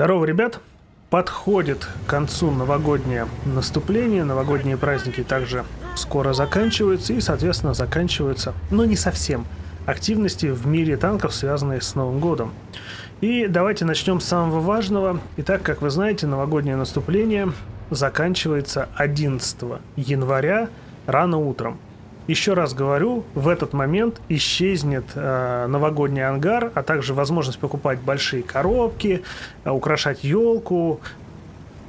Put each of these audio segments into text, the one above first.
Здорово, ребят! Подходит к концу новогоднее наступление, новогодние праздники также скоро заканчиваются и, соответственно, заканчиваются, но не совсем, активности в мире танков, связанные с Новым годом. И давайте начнем с самого важного. Итак, как вы знаете, новогоднее наступление заканчивается 11 января рано утром. Еще раз говорю, в этот момент исчезнет э, новогодний ангар, а также возможность покупать большие коробки, э, украшать елку.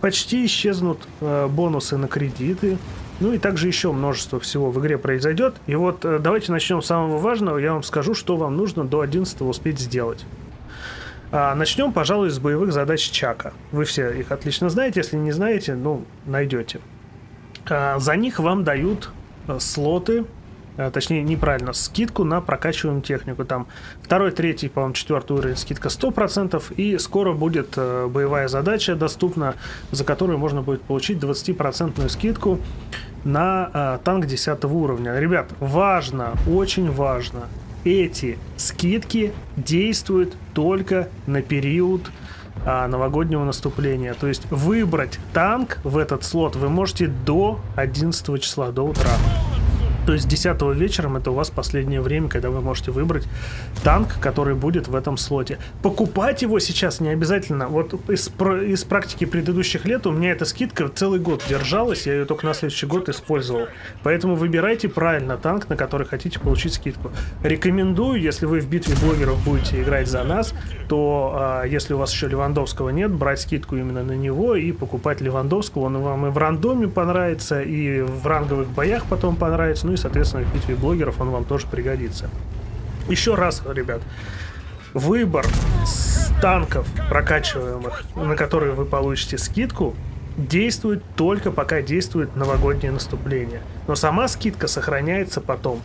Почти исчезнут э, бонусы на кредиты. Ну и также еще множество всего в игре произойдет. И вот э, давайте начнем с самого важного. Я вам скажу, что вам нужно до 11 успеть сделать. А, начнем, пожалуй, с боевых задач Чака. Вы все их отлично знаете. Если не знаете, ну, найдете. А, за них вам дают слоты, э, точнее, неправильно, скидку на прокачиваемую технику. Там второй, третий, по-моему, четвертый уровень скидка 100%, и скоро будет э, боевая задача доступна, за которую можно будет получить 20% скидку на э, танк 10 уровня. Ребят, важно, очень важно, эти скидки действуют только на период а, новогоднего наступления. То есть выбрать танк в этот слот вы можете до 11 числа, до утра. То есть 10 вечером это у вас последнее время, когда вы можете выбрать танк, который будет в этом слоте. Покупать его сейчас не обязательно. Вот из, из практики предыдущих лет у меня эта скидка целый год держалась, я ее только на следующий год использовал. Поэтому выбирайте правильно танк, на который хотите получить скидку. Рекомендую, если вы в битве блогеров будете играть за нас, то а, если у вас еще Левандовского нет, брать скидку именно на него и покупать Левандовского. Он вам и в рандоме понравится, и в ранговых боях потом понравится ну и, соответственно, в битве блогеров он вам тоже пригодится. Еще раз, ребят, выбор танков прокачиваемых, на которые вы получите скидку, действует только пока действует новогоднее наступление. Но сама скидка сохраняется потом.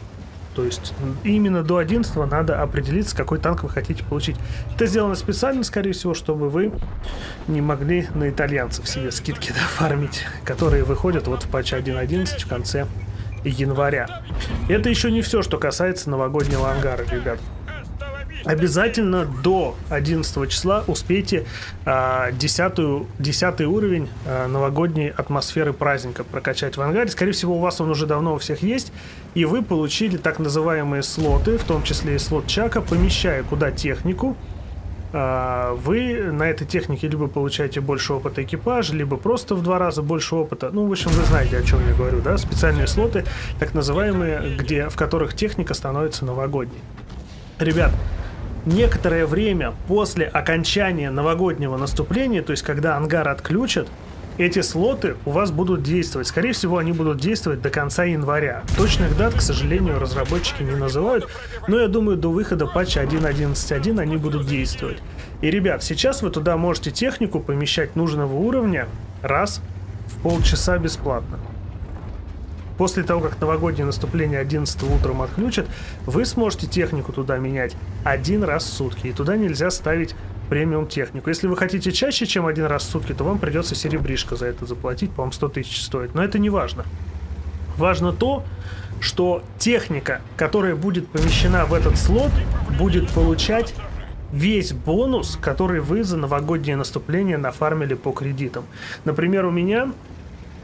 То есть именно до 11 надо определиться, какой танк вы хотите получить. Это сделано специально, скорее всего, чтобы вы не могли на итальянцев себе скидки дофармить, которые выходят вот в патче 1.11 в конце января. Это еще не все, что касается новогоднего ангара, ребят. Обязательно до 11 числа успейте э, 10, 10 уровень э, новогодней атмосферы праздника прокачать в ангаре. Скорее всего, у вас он уже давно у всех есть. И вы получили так называемые слоты, в том числе и слот Чака, помещая куда технику, вы на этой технике либо получаете больше опыта экипажа, либо просто в два раза больше опыта. Ну, в общем, вы знаете, о чем я говорю, да? Специальные слоты, так называемые, где, в которых техника становится новогодней. Ребят, некоторое время после окончания новогоднего наступления, то есть когда ангар отключат, эти слоты у вас будут действовать. Скорее всего, они будут действовать до конца января. Точных дат, к сожалению, разработчики не называют, но я думаю, до выхода патча 1.11.1 они будут действовать. И, ребят, сейчас вы туда можете технику помещать нужного уровня раз в полчаса бесплатно. После того, как новогоднее наступление 11 утром отключат, вы сможете технику туда менять один раз в сутки. И туда нельзя ставить премиум технику. Если вы хотите чаще, чем один раз в сутки, то вам придется серебришко за это заплатить, по-моему, 100 тысяч стоит. Но это не важно. Важно то, что техника, которая будет помещена в этот слот, будет получать весь бонус, который вы за новогоднее наступление нафармили по кредитам. Например, у меня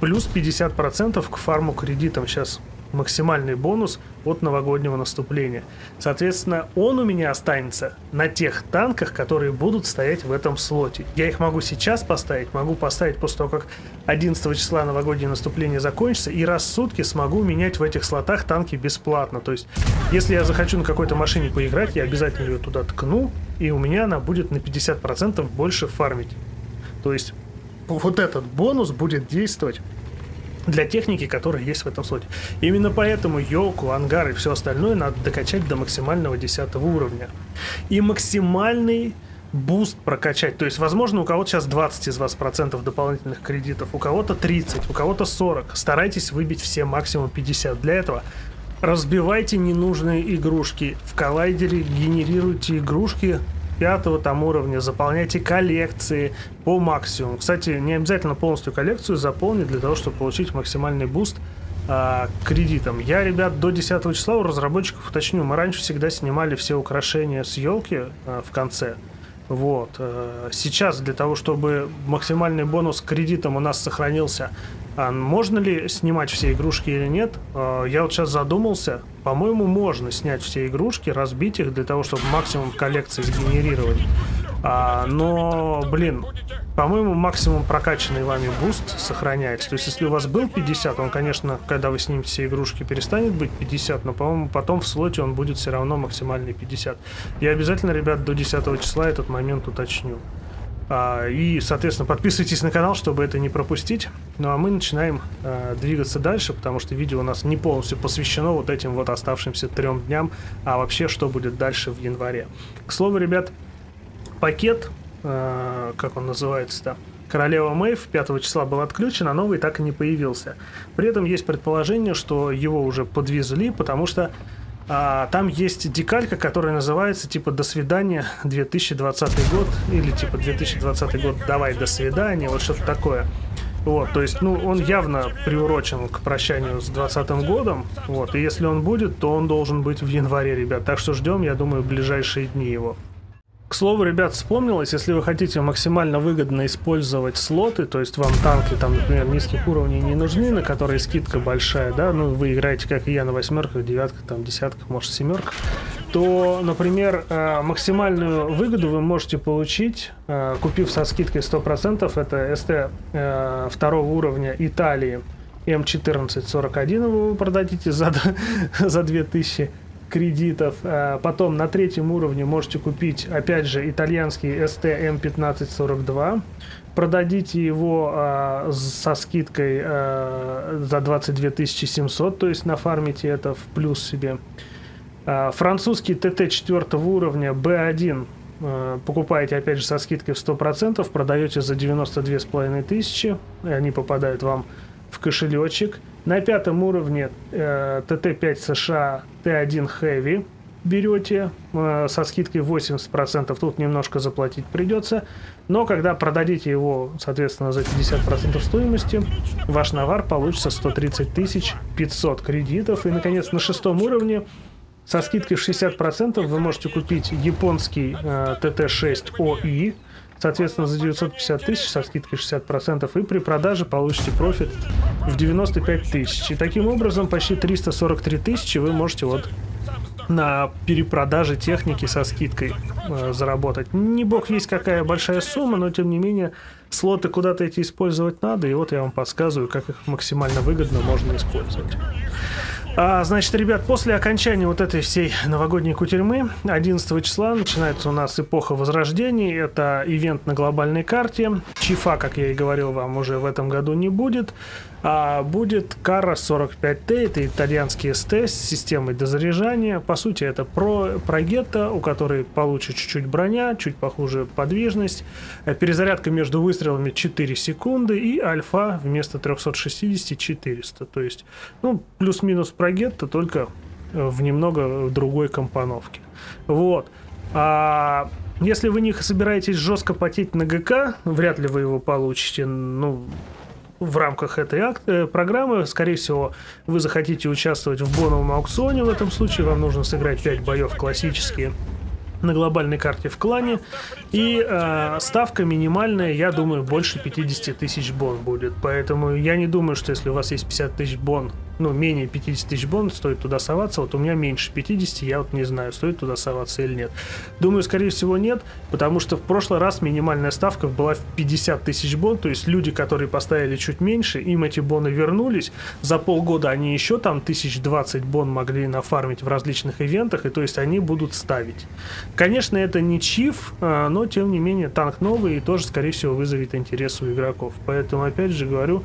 плюс 50% к фарму кредитам сейчас максимальный бонус от новогоднего наступления. Соответственно, он у меня останется на тех танках, которые будут стоять в этом слоте. Я их могу сейчас поставить, могу поставить после того, как 11 числа новогоднее наступление закончится, и раз в сутки смогу менять в этих слотах танки бесплатно. То есть, если я захочу на какой-то машине поиграть, я обязательно ее туда ткну, и у меня она будет на 50% больше фармить. То есть, вот этот бонус будет действовать для техники, которая есть в этом слоте. Именно поэтому елку, ангар и все остальное надо докачать до максимального 10 уровня. И максимальный буст прокачать. То есть, возможно, у кого-то сейчас 20 из вас процентов дополнительных кредитов, у кого-то 30, у кого-то 40. Старайтесь выбить все максимум 50. Для этого разбивайте ненужные игрушки. В коллайдере генерируйте игрушки пятого там уровня, заполняйте коллекции по максимуму. Кстати, не обязательно полностью коллекцию заполнить для того, чтобы получить максимальный буст а, кредитом. Я, ребят, до 10 числа у разработчиков уточню, мы раньше всегда снимали все украшения с елки а, в конце. Вот. Э, сейчас для того, чтобы максимальный бонус кредитом у нас сохранился, а можно ли снимать все игрушки или нет? Э, я вот сейчас задумался. По-моему, можно снять все игрушки, разбить их для того, чтобы максимум коллекции сгенерировать. А, но, блин, по-моему, максимум прокачанный вами буст сохраняется. То есть, если у вас был 50, он, конечно, когда вы снимете все игрушки, перестанет быть 50, но, по-моему, потом в слоте он будет все равно максимальный 50. Я обязательно, ребят, до 10 числа этот момент уточню. А, и, соответственно, подписывайтесь на канал, чтобы это не пропустить. Ну а мы начинаем а, двигаться дальше, потому что видео у нас не полностью посвящено вот этим вот оставшимся трем дням, а вообще что будет дальше в январе. К слову, ребят, пакет, э, как он называется-то, Королева Мэйв 5 числа был отключен, а новый так и не появился. При этом есть предположение, что его уже подвезли, потому что а, там есть декалька, которая называется типа «До свидания, 2020 год» или типа «2020 год, давай, до свидания», вот что-то такое. Вот, то есть, ну, он явно приурочен к прощанию с 2020 годом. Вот, и если он будет, то он должен быть в январе, ребят. Так что ждем, я думаю, ближайшие дни его. К слову, ребят, вспомнилось, если вы хотите максимально выгодно использовать слоты, то есть вам танки, там, например, низких уровней не нужны, на которые скидка большая, да, ну, вы играете, как и я, на восьмерках, девятках, там, десятках, может, семерках, то, например, э, максимальную выгоду вы можете получить, э, купив со скидкой 100%, это СТ э, второго уровня Италии М1441, вы продадите за, за 2000 кредитов. А потом на третьем уровне можете купить, опять же, итальянский ST M1542. Продадите его а, со скидкой а, за 22 700, то есть нафармите это в плюс себе. А, французский ТТ 4 уровня B1 а, покупаете опять же со скидкой в 100%, продаете за 92 тысячи, и они попадают вам в кошелечек. На пятом уровне э, TT5 США T1 Heavy берете э, со скидкой 80%, тут немножко заплатить придется, но когда продадите его, соответственно, за 50% стоимости, ваш навар получится 130 тысяч 500 кредитов. И, наконец, на шестом уровне со скидкой 60% вы можете купить японский э, TT6 OI, соответственно, за 950 тысяч со скидкой 60%, и при продаже получите профит в 95 тысяч. И таким образом почти 343 тысячи вы можете вот на перепродаже техники со скидкой э, заработать. Не бог весь какая большая сумма, но тем не менее слоты куда-то эти использовать надо, и вот я вам подсказываю, как их максимально выгодно можно использовать. А, значит, ребят, после окончания вот этой всей новогодней кутерьмы 11 числа начинается у нас эпоха возрождений. Это ивент на глобальной карте. Чифа, как я и говорил вам, уже в этом году не будет. А будет Кара 45T, это итальянский СТ с системой дозаряжания. По сути, это про, прогетта, у которой получит чуть-чуть броня, чуть похуже подвижность. Э, перезарядка между выстрелами 4 секунды и альфа вместо 360 400. То есть, ну, плюс-минус прогетта, только в немного другой компоновке. Вот. А если вы не собираетесь жестко потеть на ГК, вряд ли вы его получите. Ну, в рамках этой акт, э, программы. Скорее всего, вы захотите участвовать в боновом аукционе. В этом случае вам нужно сыграть 5 боев классические на глобальной карте в клане. И э, ставка минимальная, я думаю, больше 50 тысяч бон будет. Поэтому я не думаю, что если у вас есть 50 тысяч бон ну, менее 50 тысяч бон, стоит туда соваться. Вот у меня меньше 50, я вот не знаю, стоит туда соваться или нет. Думаю, скорее всего, нет, потому что в прошлый раз минимальная ставка была в 50 тысяч бон, то есть люди, которые поставили чуть меньше, им эти боны вернулись. За полгода они еще там 1020 бон могли нафармить в различных ивентах, и то есть они будут ставить. Конечно, это не чиф, а, но тем не менее танк новый и тоже, скорее всего, вызовет интерес у игроков. Поэтому, опять же говорю,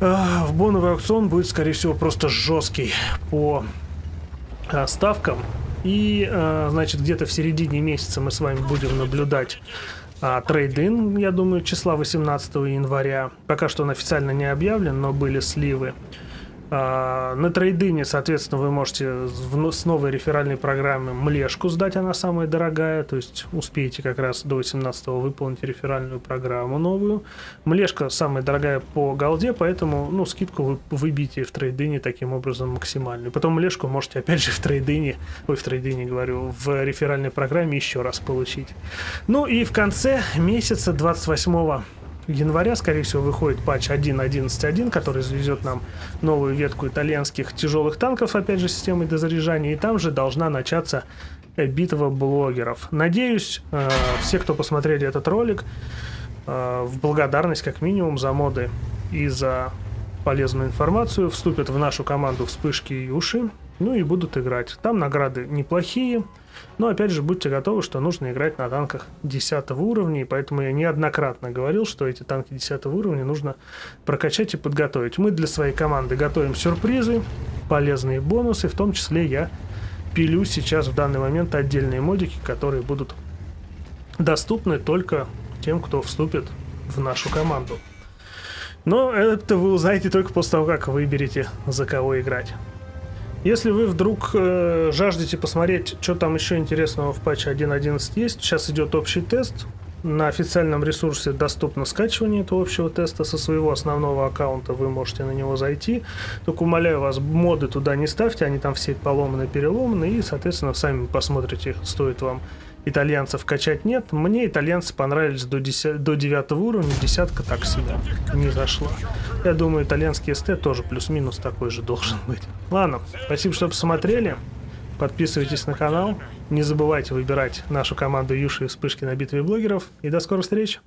в боновый аукцион будет, скорее всего, просто жесткий по а, ставкам. И, а, значит, где-то в середине месяца мы с вами будем наблюдать а, трейдин, я думаю, числа 18 января. Пока что он официально не объявлен, но были сливы. А, на трейдине, соответственно, вы можете с новой реферальной программы Млешку сдать, она самая дорогая, то есть успеете как раз до 18 выполнить реферальную программу новую. Млешка самая дорогая по голде, поэтому ну, скидку вы выбьете в трейдине таким образом максимальную. Потом Млешку можете опять же в трейдине, ой, в трейдине говорю, в реферальной программе еще раз получить. Ну и в конце месяца 28 января, скорее всего, выходит патч 1.11.1, который завезет нам новую ветку итальянских тяжелых танков, опять же, системой дозаряжания, и там же должна начаться битва блогеров. Надеюсь, э, все, кто посмотрели этот ролик, э, в благодарность как минимум за моды и за полезную информацию вступят в нашу команду вспышки и уши, ну и будут играть. Там награды неплохие, но опять же будьте готовы, что нужно играть на танках 10 уровня, и поэтому я неоднократно говорил, что эти танки 10 уровня нужно прокачать и подготовить. Мы для своей команды готовим сюрпризы, полезные бонусы, в том числе я пилю сейчас в данный момент отдельные модики, которые будут доступны только тем, кто вступит в нашу команду. Но это вы узнаете только после того, как выберете, за кого играть. Если вы вдруг э, жаждете посмотреть, что там еще интересного в патче 1.11 есть, сейчас идет общий тест. На официальном ресурсе доступно скачивание этого общего теста со своего основного аккаунта, вы можете на него зайти. Только умоляю вас, моды туда не ставьте, они там все поломаны, переломаны, и, соответственно, сами посмотрите, стоит вам итальянцев качать нет. Мне итальянцы понравились до, 10, до 9 уровня, десятка так себе не зашла. Я думаю, итальянский СТ тоже плюс-минус такой же должен быть. Ладно, спасибо, что посмотрели. Подписывайтесь на канал. Не забывайте выбирать нашу команду Юши и Вспышки на битве блогеров. И до скорых встреч!